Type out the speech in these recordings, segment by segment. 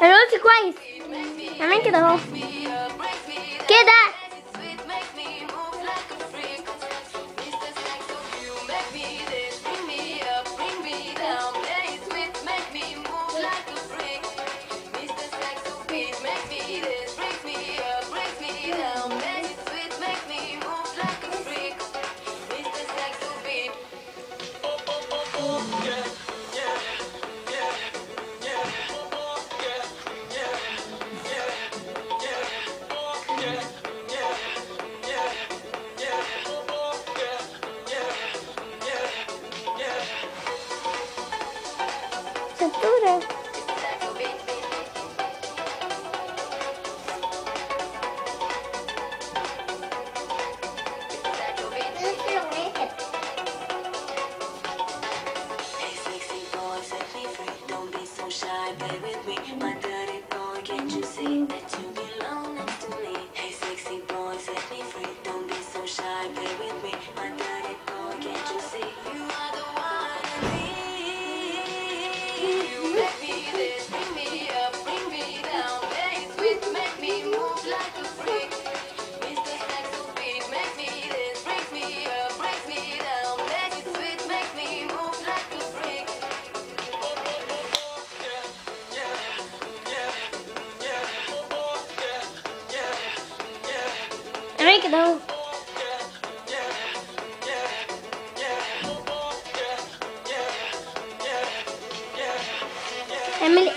Hello, Chiquais. Também Get that. Cultura. Shy, play with me, my dirty boy. Can't you see that you? كده اهو اعمل إيه؟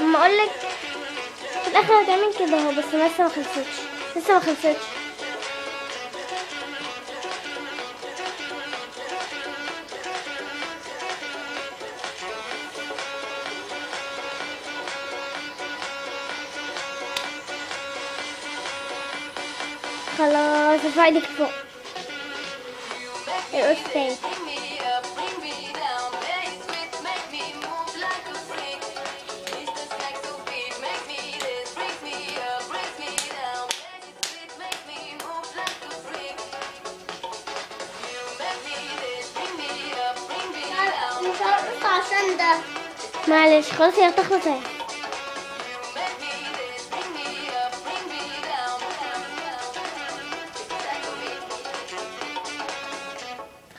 اما أقول لك في الآخر هتعمل كده اهو بس لسه ما خلصتش لسه ما خلصتش. color, the violet book. It was pink. Maar het is gewoon heel erg goed, hè?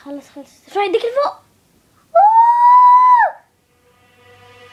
Gaan, let's go. Zo, dikke.